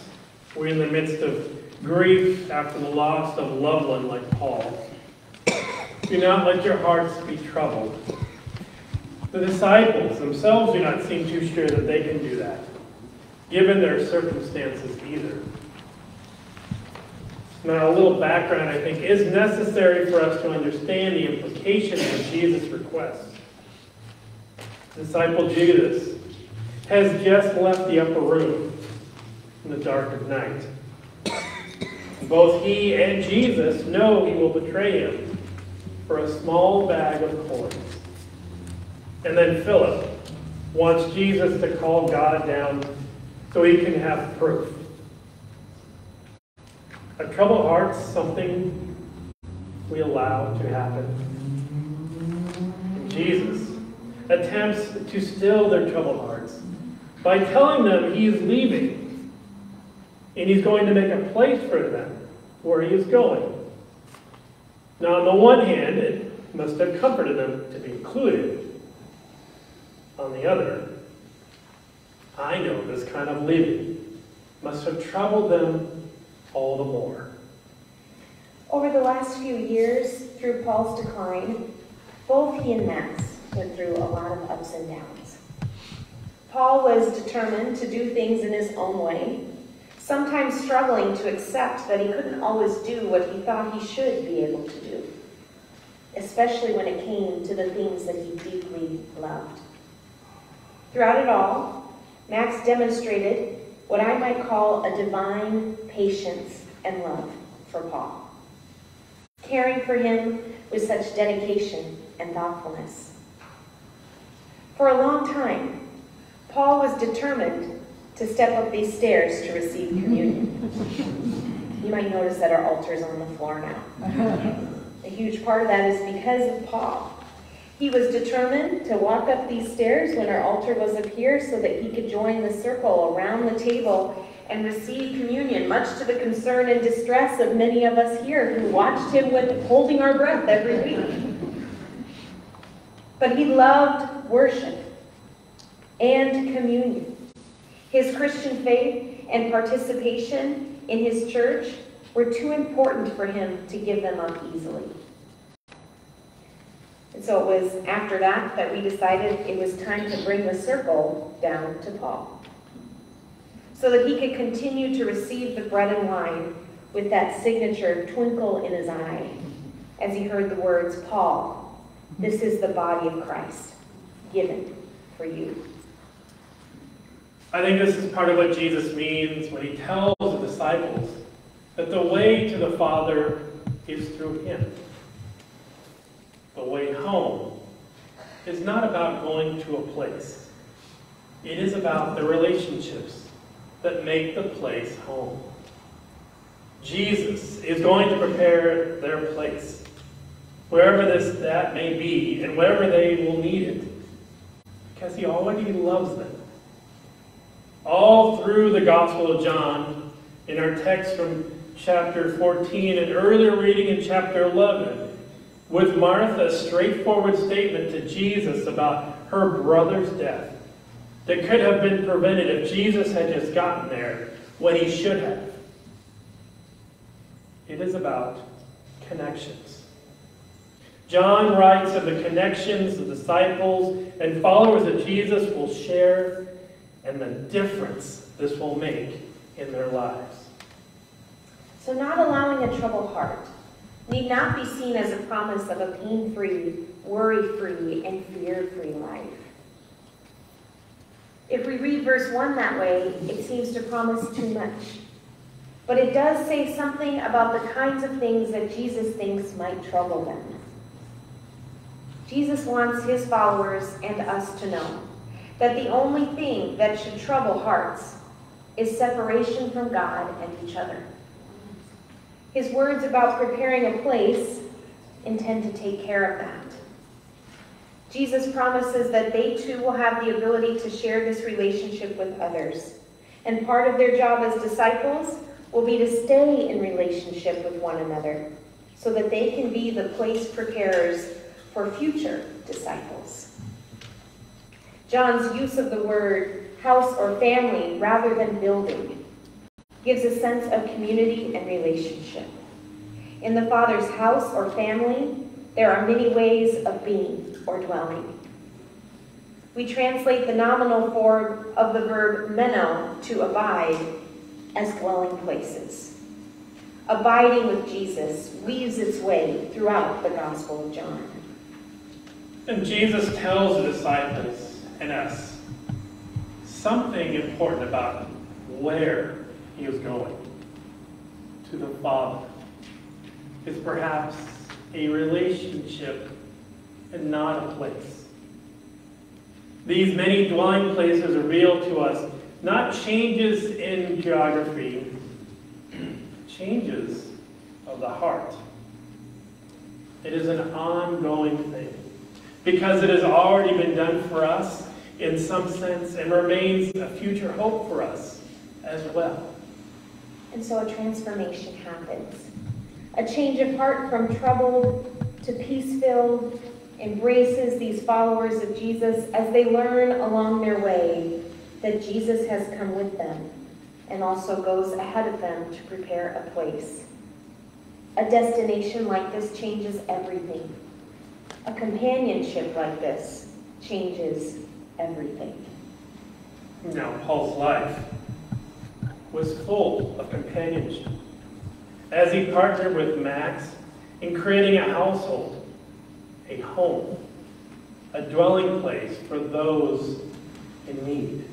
We're in the midst of grief after the loss of a loved one like Paul. Do not let your hearts be troubled. The disciples themselves do not seem too sure that they can do that, given their circumstances either. Now, a little background, I think, is necessary for us to understand the implications of Jesus' request. Disciple Judas has just left the upper room in the dark of night. Both he and Jesus know he will betray him for a small bag of coins. And then Philip wants Jesus to call God down so he can have proof. A troubled heart's something we allow to happen. And Jesus attempts to still their troubled hearts by telling them he is leaving and he's going to make a place for them where he is going. Now, on the one hand, it must have comforted them to be included. On the other, I know this kind of living must have troubled them all the more. Over the last few years, through Paul's decline, both he and Max went through a lot of ups and downs. Paul was determined to do things in his own way, sometimes struggling to accept that he couldn't always do what he thought he should be able to do, especially when it came to the things that he deeply loved. Throughout it all, Max demonstrated what I might call a divine patience and love for Paul, caring for him with such dedication and thoughtfulness. For a long time, Paul was determined to step up these stairs to receive communion. You might notice that our altar is on the floor now. A huge part of that is because of Paul. He was determined to walk up these stairs when our altar was up here so that he could join the circle around the table and receive communion, much to the concern and distress of many of us here who watched him with holding our breath every week. But he loved worship and communion. His Christian faith and participation in his church were too important for him to give them up easily. And so it was after that that we decided it was time to bring the circle down to Paul. So that he could continue to receive the bread and wine with that signature twinkle in his eye as he heard the words, Paul, this is the body of Christ, given for you. I think this is part of what Jesus means when he tells the disciples that the way to the Father is through him. The way home is not about going to a place. It is about the relationships that make the place home. Jesus is going to prepare their place, wherever this that may be, and wherever they will need it, because he already loves them. All through the Gospel of John, in our text from chapter 14, and earlier reading in chapter 11, with Martha's straightforward statement to Jesus about her brother's death that could have been prevented if Jesus had just gotten there when he should have. It is about connections. John writes of the connections the disciples and followers of Jesus will share and the difference this will make in their lives. So not allowing a troubled heart need not be seen as a promise of a pain-free, worry-free, and fear-free life. If we read verse 1 that way, it seems to promise too much. But it does say something about the kinds of things that Jesus thinks might trouble them. Jesus wants his followers and us to know that the only thing that should trouble hearts is separation from God and each other. His words about preparing a place intend to take care of that. Jesus promises that they too will have the ability to share this relationship with others. And part of their job as disciples will be to stay in relationship with one another so that they can be the place preparers for future disciples. John's use of the word house or family rather than building gives a sense of community and relationship. In the Father's house or family, there are many ways of being or dwelling. We translate the nominal form of the verb meno to abide as dwelling places. Abiding with Jesus weaves its way throughout the Gospel of John. And Jesus tells the disciples and us something important about where he is going to the Father is perhaps a relationship and not a place. These many dwelling places reveal to us not changes in geography, changes of the heart. It is an ongoing thing because it has already been done for us in some sense and remains a future hope for us as well. And so a transformation happens. A change of heart from troubled to peace-filled embraces these followers of Jesus as they learn along their way that Jesus has come with them and also goes ahead of them to prepare a place. A destination like this changes everything. A companionship like this changes everything. Now, Paul's life was full of companionship. As he partnered with Max in creating a household, a home, a dwelling place for those in need.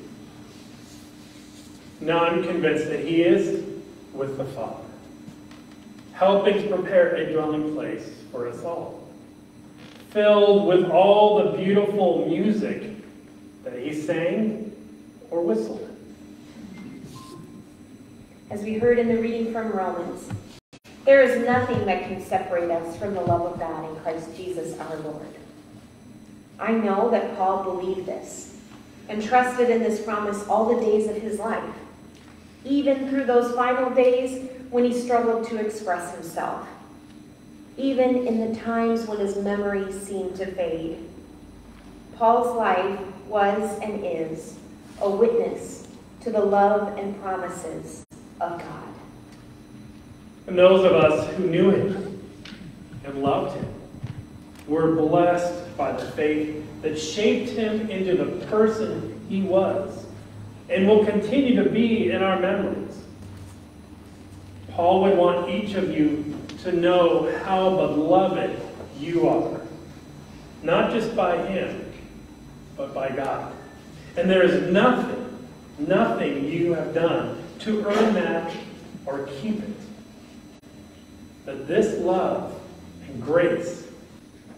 Now I'm convinced that he is with the Father, helping to prepare a dwelling place for us all, filled with all the beautiful music that he sang or whistled. As we heard in the reading from Romans, there is nothing that can separate us from the love of God in Christ Jesus our Lord. I know that Paul believed this and trusted in this promise all the days of his life, even through those final days when he struggled to express himself, even in the times when his memory seemed to fade. Paul's life was and is a witness to the love and promises of God. And those of us who knew him and loved him were blessed by the faith that shaped him into the person he was and will continue to be in our memories. Paul would want each of you to know how beloved you are, not just by him, but by God. And there is nothing, nothing you have done to earn that or keep it. But this love and grace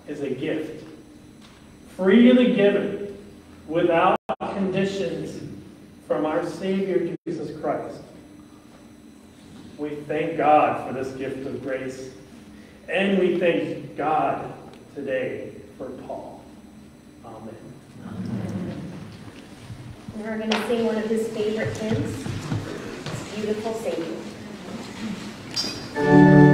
is a gift, freely given, without conditions from our Savior Jesus Christ. We thank God for this gift of grace, and we thank God today for Paul. Amen. And we're going to sing one of his favorite hymns, It's Beautiful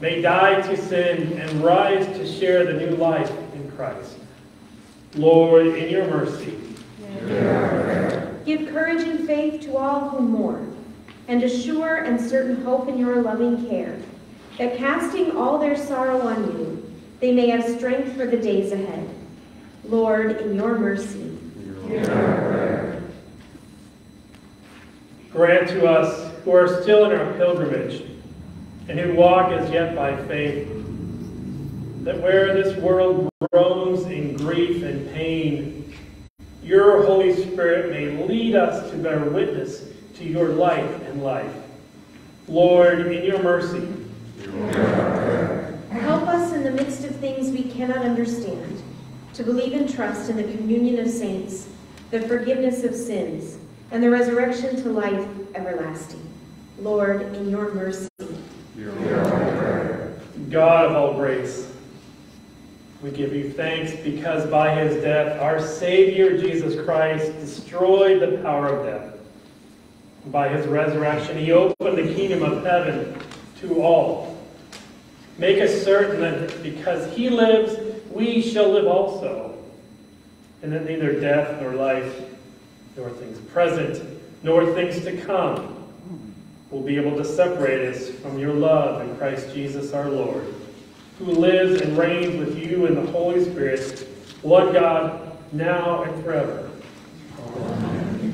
may die to sin and rise to share the new life in Christ. Lord, in your mercy. Give courage and faith to all who mourn, and a sure and certain hope in your loving care, that casting all their sorrow on you, they may have strength for the days ahead. Lord, in your mercy. Grant to us who are still in our pilgrimage and who walk as yet by faith, that where this world groans in grief and pain, your Holy Spirit may lead us to bear witness to your life and life. Lord, in your mercy. Help us in the midst of things we cannot understand to believe and trust in the communion of saints, the forgiveness of sins, and the resurrection to life everlasting. Lord, in your mercy. God of all grace, we give you thanks because by his death, our Savior Jesus Christ destroyed the power of death. By his resurrection, he opened the kingdom of heaven to all. Make us certain that because he lives, we shall live also, and that neither death nor life, nor things present, nor things to come will be able to separate us from your love in Christ Jesus our Lord, who lives and reigns with you in the Holy Spirit, one God, now and forever. Amen.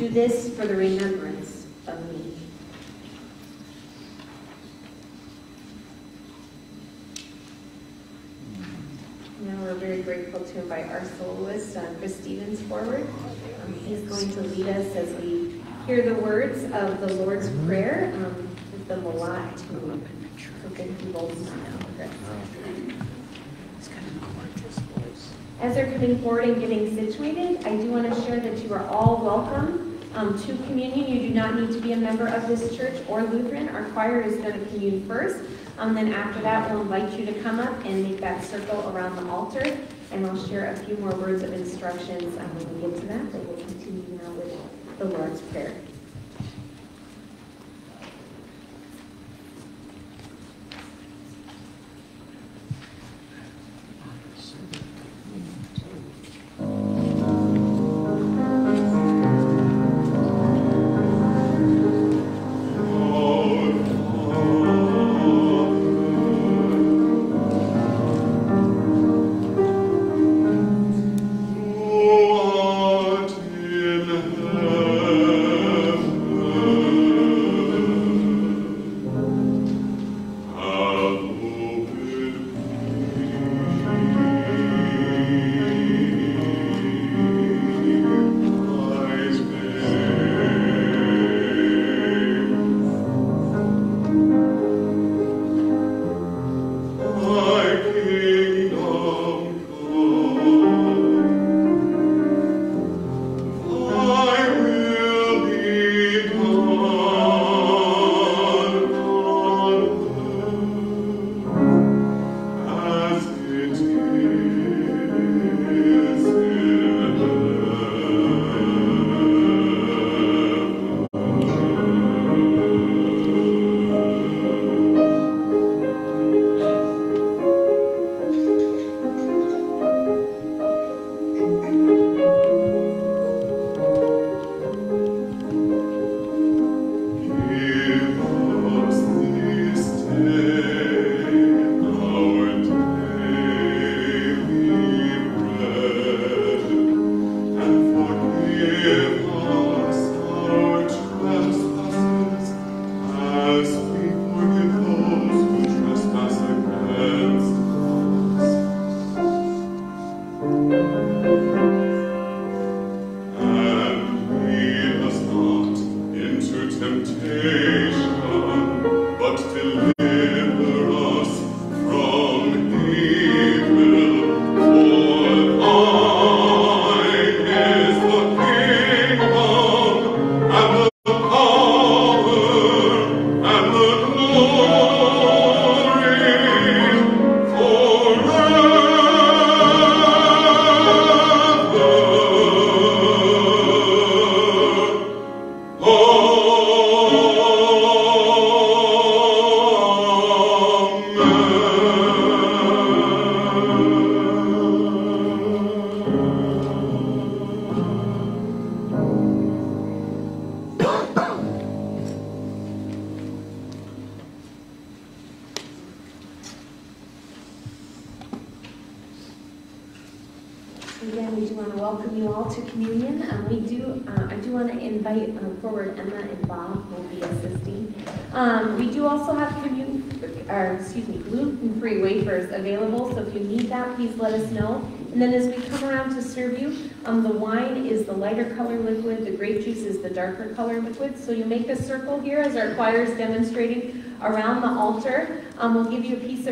Do this for the remembrance of me. Now we're very grateful to invite our soloist, uh, Chris Stephens, forward. Um, He's going to lead us as we hear the words of the Lord's Prayer um, with the Malat As they're coming forward and getting situated, I do want to share that you are all welcome um, to communion. You do not need to be a member of this church or Lutheran. Our choir is going to commune first. Um, then after that, we'll invite you to come up and make that circle around the altar. And I'll share a few more words of instructions um, when we get to that. But we'll continue now with the Lord's Prayer.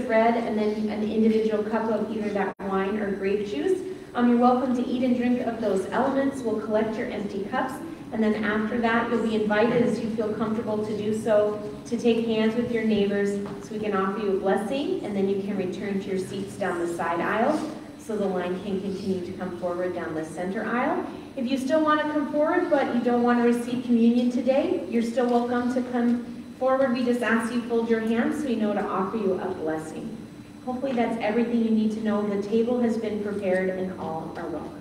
Bread and then an individual cup of either that wine or grape juice. Um, you're welcome to eat and drink of those elements. We'll collect your empty cups. And then after that, you'll be invited, as you feel comfortable to do so, to take hands with your neighbors so we can offer you a blessing. And then you can return to your seats down the side aisles so the line can continue to come forward down the center aisle. If you still want to come forward, but you don't want to receive communion today, you're still welcome to come forward. We just ask you fold your hands so we know to offer you a blessing. Hopefully that's everything you need to know. The table has been prepared and all are welcome.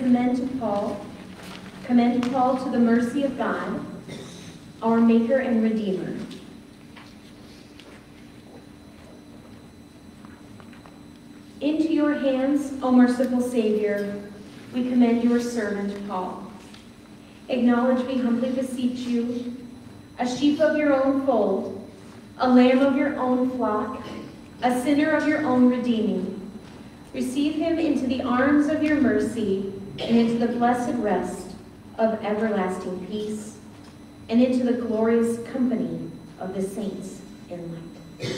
Commend Paul, commend Paul to the mercy of God, our Maker and Redeemer. Into your hands, O merciful Savior, we commend your servant Paul. Acknowledge, we humbly beseech you, a sheep of your own fold, a lamb of your own flock, a sinner of your own redeeming. Receive him into the arms of your mercy and into the blessed rest of everlasting peace and into the glorious company of the saints in light.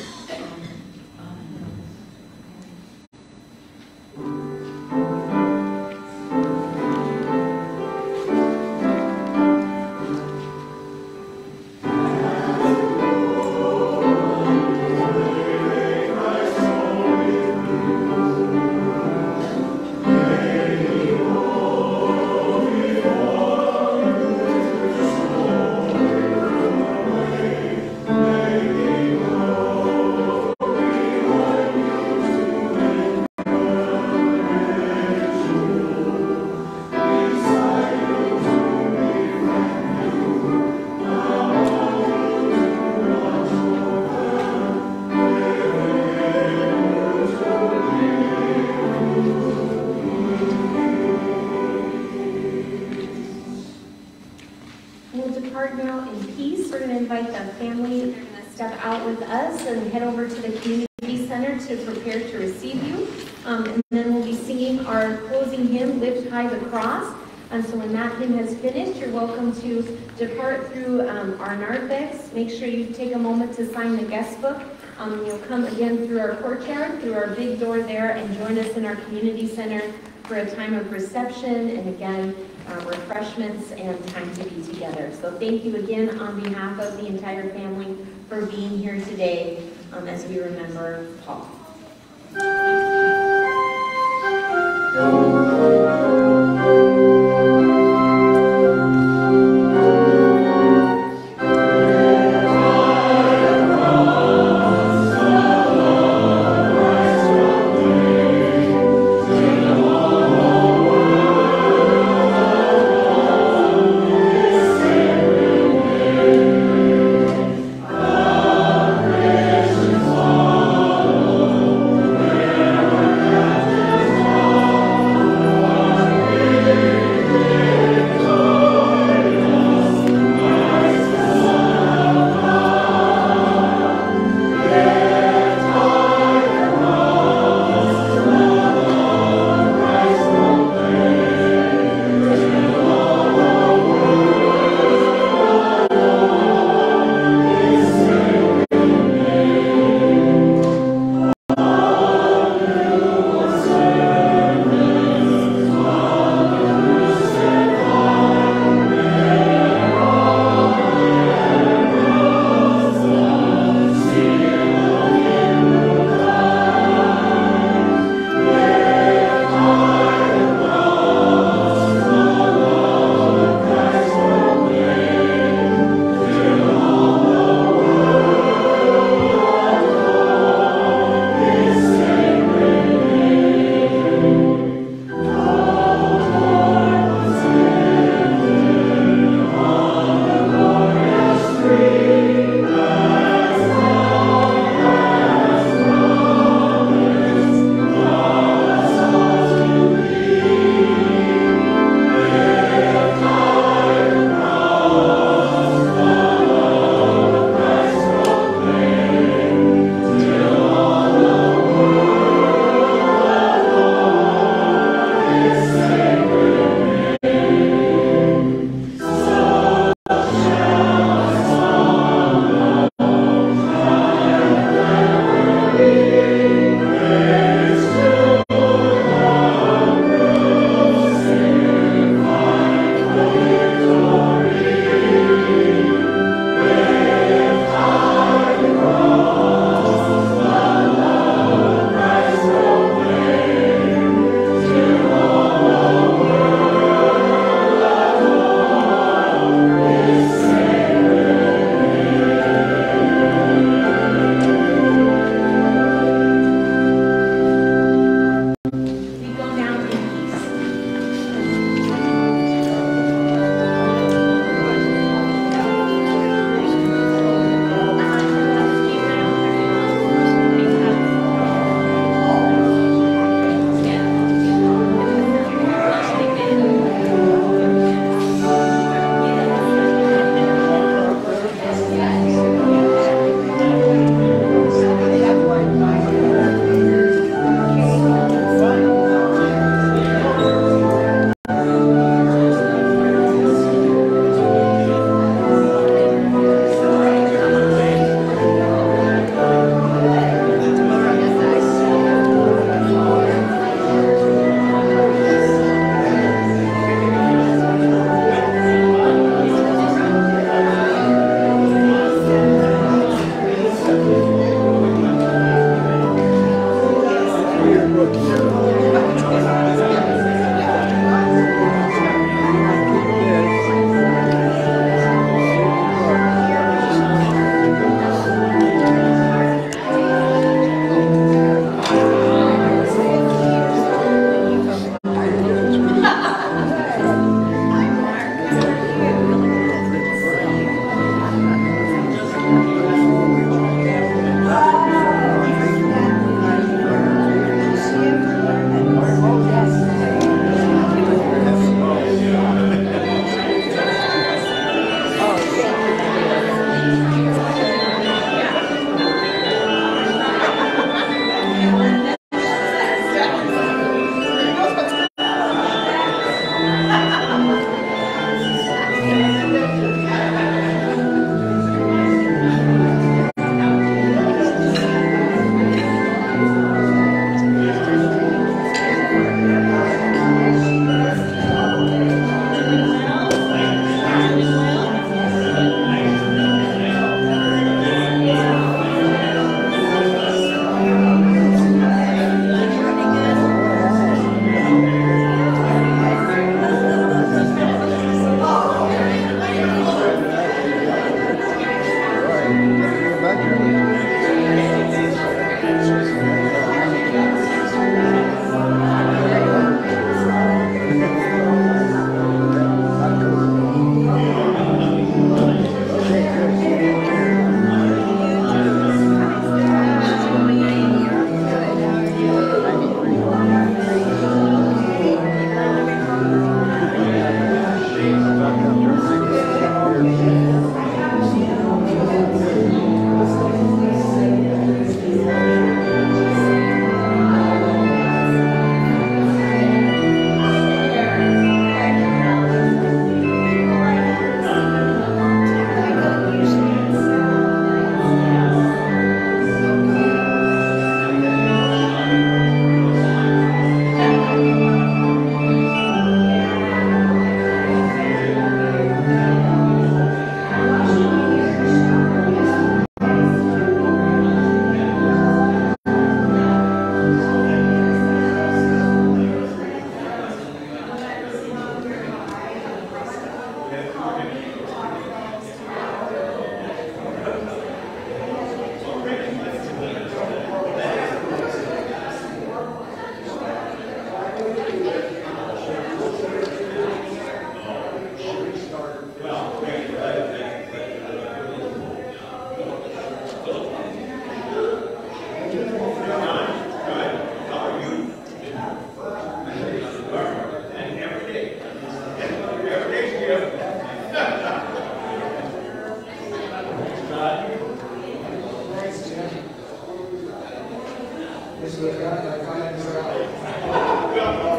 Come again through our courtyard, through our big door there, and join us in our community center for a time of reception and again, uh, refreshments and time to be together. So thank you again on behalf of the entire family for being here today um, as we remember Paul.